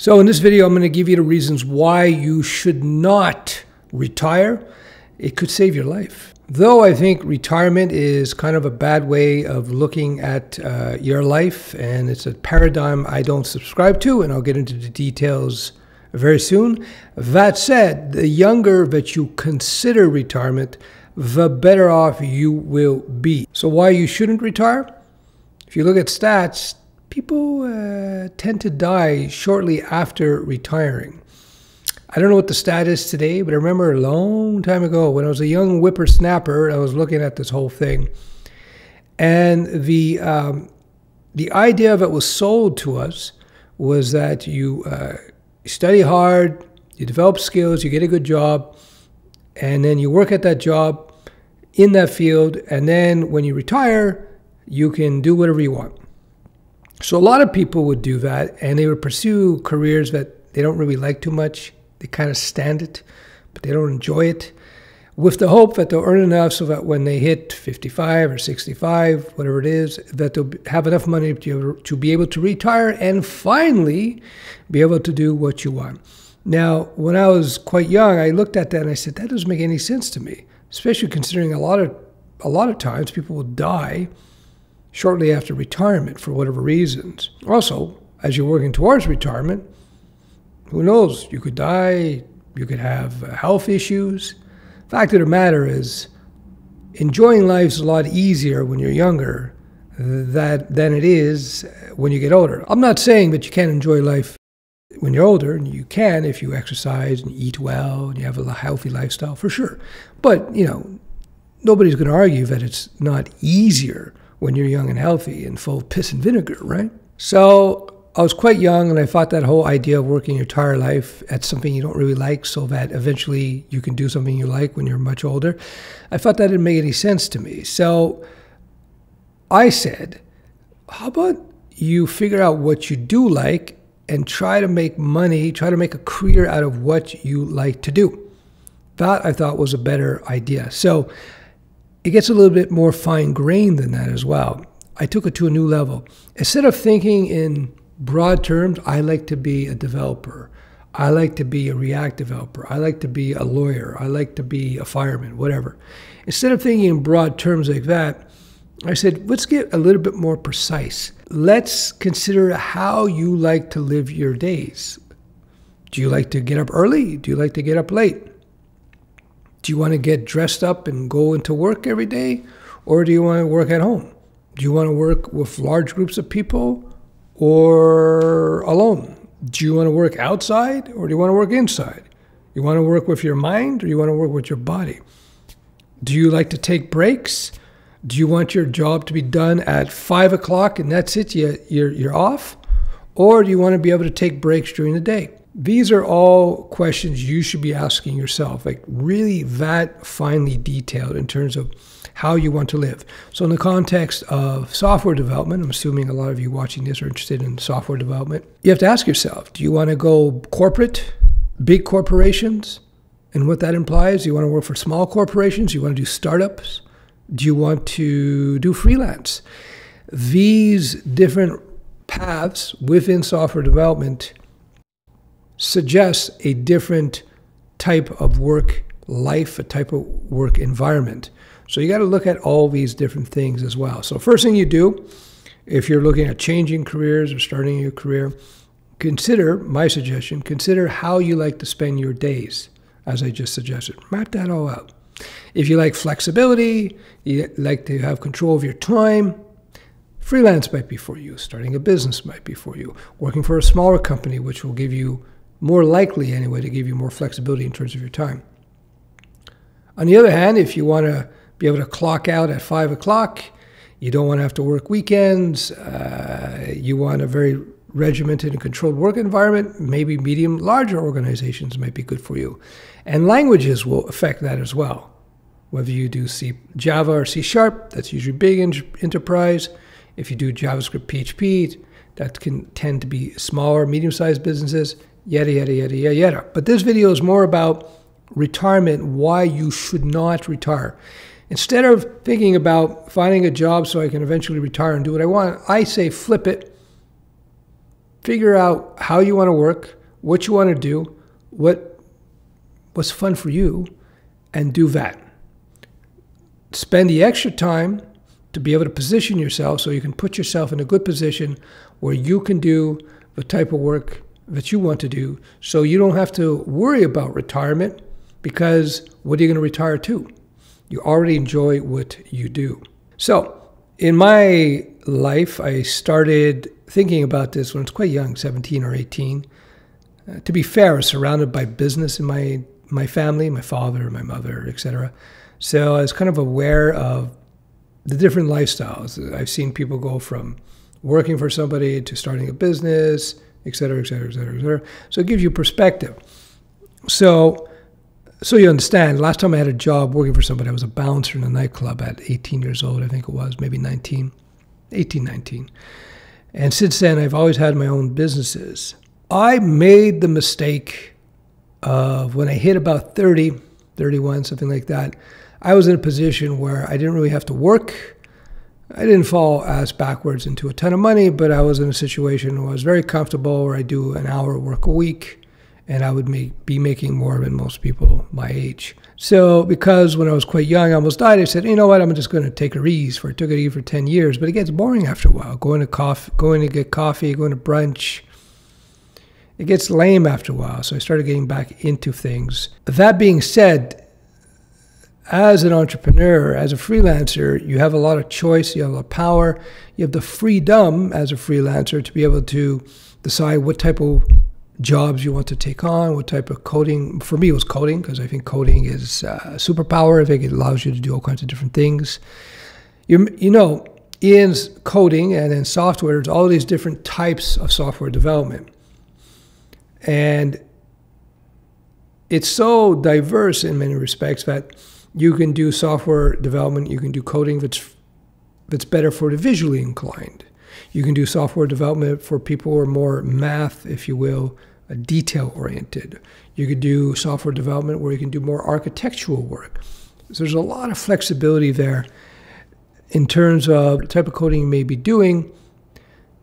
So in this video, I'm going to give you the reasons why you should not retire. It could save your life. Though I think retirement is kind of a bad way of looking at uh, your life, and it's a paradigm I don't subscribe to, and I'll get into the details very soon. That said, the younger that you consider retirement, the better off you will be. So, why you shouldn't retire? If you look at stats, people uh, tend to die shortly after retiring. I don't know what the stat is today, but I remember a long time ago when I was a young whippersnapper, I was looking at this whole thing. And the, um, the idea of it was sold to us was that you uh, study hard, you develop skills, you get a good job, and then you work at that job in that field, and then when you retire, you can do whatever you want. So a lot of people would do that and they would pursue careers that they don't really like too much. They kind of stand it, but they don't enjoy it. With the hope that they'll earn enough so that when they hit 55 or 65, whatever it is, that they'll have enough money to, be able to retire and finally be able to do what you want. Now, when I was quite young, I looked at that and I said, that doesn't make any sense to me, especially considering a lot of a lot of times people will die shortly after retirement for whatever reasons. Also, as you're working towards retirement, who knows? You could die, you could have uh, health issues. Fact of the matter is, enjoying life is a lot easier when you're younger that, than it is when you get older. I'm not saying that you can't enjoy life when you're older, and you can if you exercise and eat well and you have a healthy lifestyle, for sure. But, you know, nobody's going to argue that it's not easier when you're young and healthy and full of piss and vinegar, right? So I was quite young and I thought that whole idea of working your entire life at something you don't really like so that eventually you can do something you like when you're much older, I thought that didn't make any sense to me. So I said, how about you figure out what you do like and try to make money, try to make a career out of what you like to do. That I thought was a better idea. So it gets a little bit more fine grained than that as well. I took it to a new level. Instead of thinking in broad terms, I like to be a developer. I like to be a React developer. I like to be a lawyer. I like to be a fireman, whatever. Instead of thinking in broad terms like that, I said, let's get a little bit more precise. Let's consider how you like to live your days. Do you like to get up early? Do you like to get up late? Do you want to get dressed up and go into work every day? Or do you want to work at home? Do you want to work with large groups of people or alone? Do you want to work outside or do you want to work inside? You want to work with your mind or you want to work with your body? Do you like to take breaks? Do you want your job to be done at five o'clock and that's it, you, you're, you're off? Or do you want to be able to take breaks during the day? These are all questions you should be asking yourself, like really that finely detailed in terms of how you want to live. So, in the context of software development, I'm assuming a lot of you watching this are interested in software development. You have to ask yourself do you want to go corporate, big corporations? And what that implies, Do you want to work for small corporations? Do you want to do startups? Do you want to do freelance? These different paths within software development suggests a different type of work life, a type of work environment. So you got to look at all these different things as well. So first thing you do, if you're looking at changing careers or starting your career, consider my suggestion, consider how you like to spend your days, as I just suggested. Map that all out. If you like flexibility, you like to have control of your time, freelance might be for you. Starting a business might be for you. Working for a smaller company, which will give you more likely anyway to give you more flexibility in terms of your time. On the other hand, if you want to be able to clock out at five o'clock, you don't want to have to work weekends, uh, you want a very regimented and controlled work environment, maybe medium, larger organizations might be good for you. And languages will affect that as well. Whether you do C, Java or C Sharp, that's usually big enterprise. If you do JavaScript, PHP, that can tend to be smaller, medium sized businesses yada, yada, yada, yada, yada. But this video is more about retirement, why you should not retire. Instead of thinking about finding a job so I can eventually retire and do what I want, I say flip it. figure out how you want to work, what you want to do, what what's fun for you, and do that. Spend the extra time to be able to position yourself so you can put yourself in a good position where you can do the type of work that you want to do so you don't have to worry about retirement because what are you going to retire to? You already enjoy what you do. So, in my life, I started thinking about this when I was quite young, 17 or 18. Uh, to be fair, I was surrounded by business in my, my family, my father, my mother, etc. So I was kind of aware of the different lifestyles. I've seen people go from working for somebody to starting a business, et cetera, et cetera, et cetera, et cetera. So it gives you perspective. So, so you understand, last time I had a job working for somebody, I was a bouncer in a nightclub at 18 years old, I think it was, maybe 19, 18, 19. And since then, I've always had my own businesses. I made the mistake of when I hit about 30, 31, something like that, I was in a position where I didn't really have to work. I didn't fall ass backwards into a ton of money, but I was in a situation where I was very comfortable, where I do an hour of work a week, and I would make, be making more than most people my age. So, because when I was quite young, I almost died, I said, you know what, I'm just going to take a ease for. I took it easy for 10 years, but it gets boring after a while. Going to coffee, going to get coffee, going to brunch, it gets lame after a while. So I started getting back into things. That being said, as an entrepreneur, as a freelancer, you have a lot of choice, you have a lot of power, you have the freedom as a freelancer to be able to decide what type of jobs you want to take on, what type of coding. For me, it was coding because I think coding is uh, a superpower. I think it allows you to do all kinds of different things. You, you know, in coding and in software, there's all these different types of software development. And it's so diverse in many respects that you can do software development, you can do coding that's that's better for the visually inclined. You can do software development for people who are more math, if you will, uh, detail oriented. You could do software development where you can do more architectural work. So there's a lot of flexibility there in terms of the type of coding you may be doing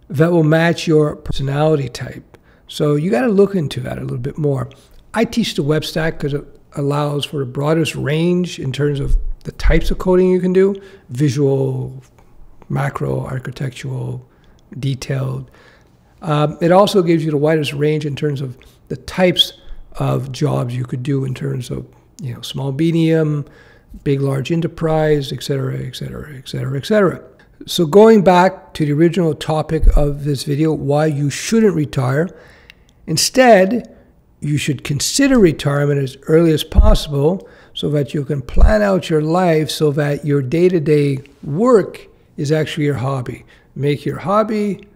that will match your personality type. So you got to look into that a little bit more. I teach the web stack because allows for the broadest range in terms of the types of coding you can do visual, macro, architectural, detailed. Um, it also gives you the widest range in terms of the types of jobs you could do in terms of you know small medium big large enterprise et cetera et cetera et cetera et cetera so going back to the original topic of this video why you shouldn't retire instead you should consider retirement as early as possible so that you can plan out your life so that your day to day work is actually your hobby. Make your hobby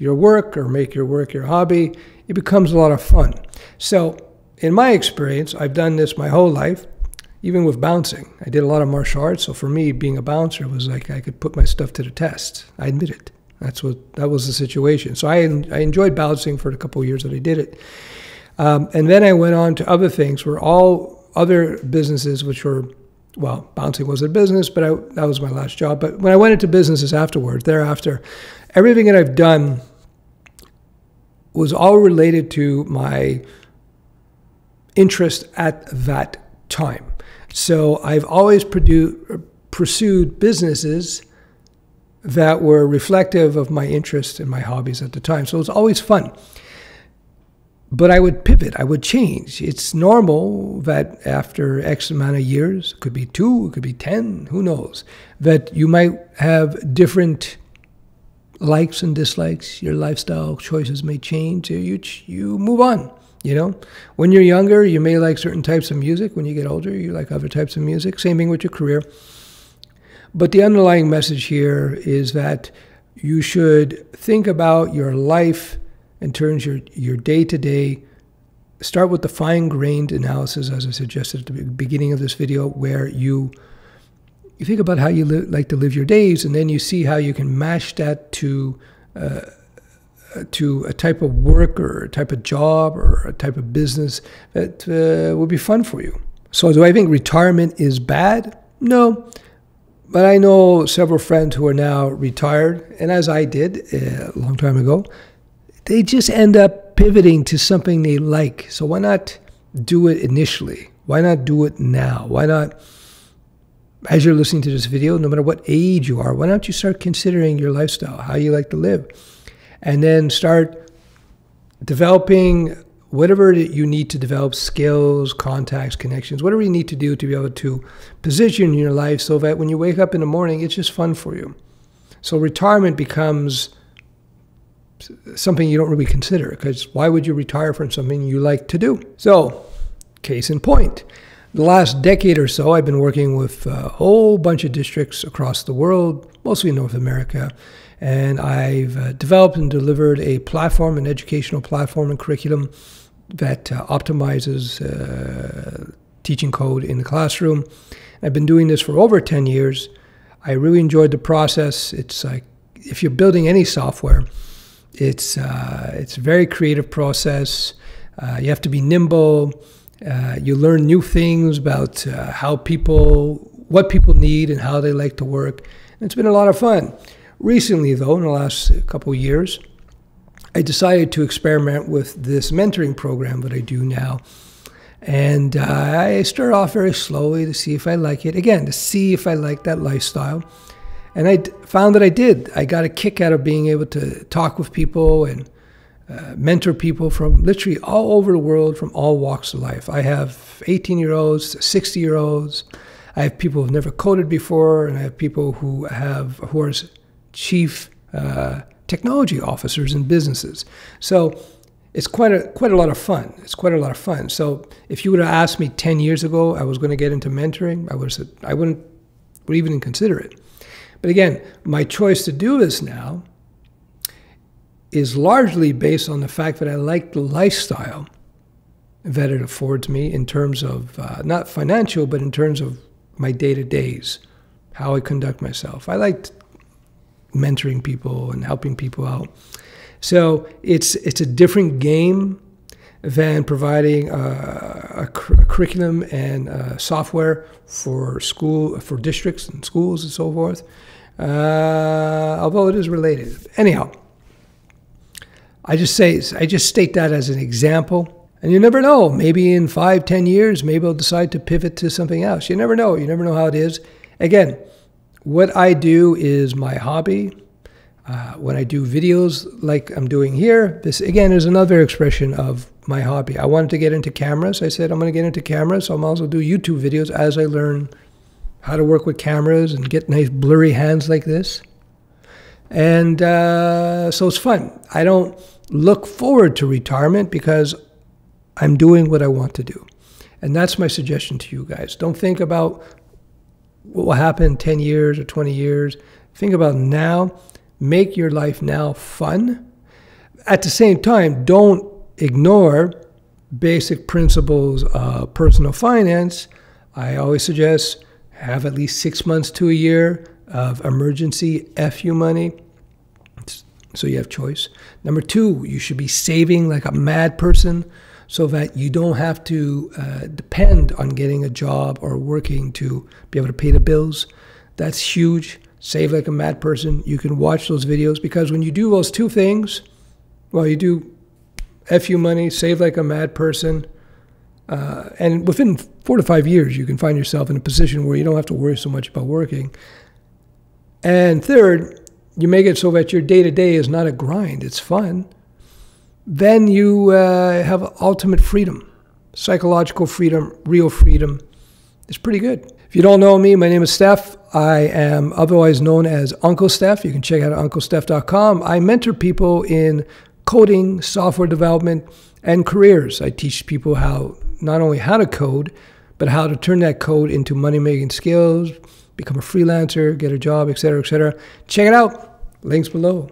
your work or make your work your hobby. It becomes a lot of fun. So, in my experience, I've done this my whole life, even with bouncing. I did a lot of martial arts, so for me, being a bouncer was like I could put my stuff to the test. I admit it. That's what that was the situation. So I, I enjoyed bouncing for the couple of years that I did it. Um, and then I went on to other things where all other businesses, which were, well, bouncing was a business, but I, that was my last job. But when I went into businesses afterwards, thereafter, everything that I've done was all related to my interest at that time. So I've always produ- pursued businesses that were reflective of my interests and my hobbies at the time. So it was always fun but I would pivot, I would change. It's normal that after X amount of years, it could be two, it could be 10, who knows, that you might have different likes and dislikes. Your lifestyle choices may change. You, you move on. You know, when you're younger, you may like certain types of music. When you get older, you like other types of music. Same thing with your career. But the underlying message here is that you should think about your life in turns your, your day-to-day start with the fine-grained analysis as i suggested at the beginning of this video where you you think about how you li- like to live your days and then you see how you can match that to uh, to a type of work or a type of job or a type of business that uh, would be fun for you. So do i think retirement is bad? No. But i know several friends who are now retired and as i did uh, a long time ago they just end up pivoting to something they like. So why not do it initially? Why not do it now? Why not, as you're listening to this video, no matter what age you are, why don't you start considering your lifestyle, how you like to live, and then start developing whatever you need to develop skills, contacts, connections, whatever you need to do to be able to position your life so that when you wake up in the morning, it's just fun for you. So retirement becomes something you don't really consider because why would you retire from something you like to do? So, case in point, the last decade or so, I've been working with a whole bunch of districts across the world, mostly in North America, and I've uh, developed and delivered a platform, an educational platform and curriculum that uh, optimizes uh, teaching code in the classroom. I've been doing this for over 10 years. I really enjoyed the process. It's like if you're building any software, it's uh, it's a very creative process. Uh, you have to be nimble. Uh, you learn new things about uh, how people, what people need, and how they like to work. And it's been a lot of fun. Recently, though, in the last couple of years, I decided to experiment with this mentoring program that I do now. And uh, I started off very slowly to see if I like it. Again, to see if I like that lifestyle. And I found that I did. I got a kick out of being able to talk with people and uh, mentor people from literally all over the world, from all walks of life. I have 18 year olds, 60 year olds. I have people who've never coded before, and I have people who have who are chief uh, technology officers in businesses. So it's quite a quite a lot of fun. It's quite a lot of fun. So if you would have asked me 10 years ago I was going to get into mentoring, I would have said I wouldn't would even consider it. But again, my choice to do this now is largely based on the fact that I like the lifestyle that it affords me in terms of uh, not financial, but in terms of my day to days, how I conduct myself. I like mentoring people and helping people out. So it's it's a different game than providing a, a, a curriculum and uh, software for school for districts and schools and so forth. Uh, although it is related, anyhow. I just say I just state that as an example, and you never know. Maybe in five, ten years, maybe I'll decide to pivot to something else. You never know. You never know how it is. Again, what I do is my hobby. Uh, when I do videos like I'm doing here, this again is another expression of my hobby. I wanted to get into cameras. I said I'm going to get into cameras, so I'm also do YouTube videos as I learn how to work with cameras and get nice blurry hands like this. And uh, so it's fun. I don't look forward to retirement because I'm doing what I want to do. And that's my suggestion to you guys. Don't think about what will happen in 10 years or 20 years. Think about now Make your life now fun. At the same time, don't ignore basic principles of personal finance. I always suggest have at least six months to a year of emergency FU money. So you have choice. Number two, you should be saving like a mad person so that you don't have to uh, depend on getting a job or working to be able to pay the bills. That's huge. Save Like a Mad Person. You can watch those videos because when you do those two things, well, you do FU money, save like a mad person, uh, and within four to five years, you can find yourself in a position where you don't have to worry so much about working. And third, you make it so that your day to day is not a grind, it's fun. Then you uh, have ultimate freedom, psychological freedom, real freedom. It's pretty good. If you don't know me, my name is Stef. I am otherwise known as Uncle Stef. You can check out UncleStef.com. I mentor people in coding, software development, and careers. I teach people how not only how to code, but how to turn that code into money making skills, become a freelancer, get a job, etc., etc. Check it out. Links below.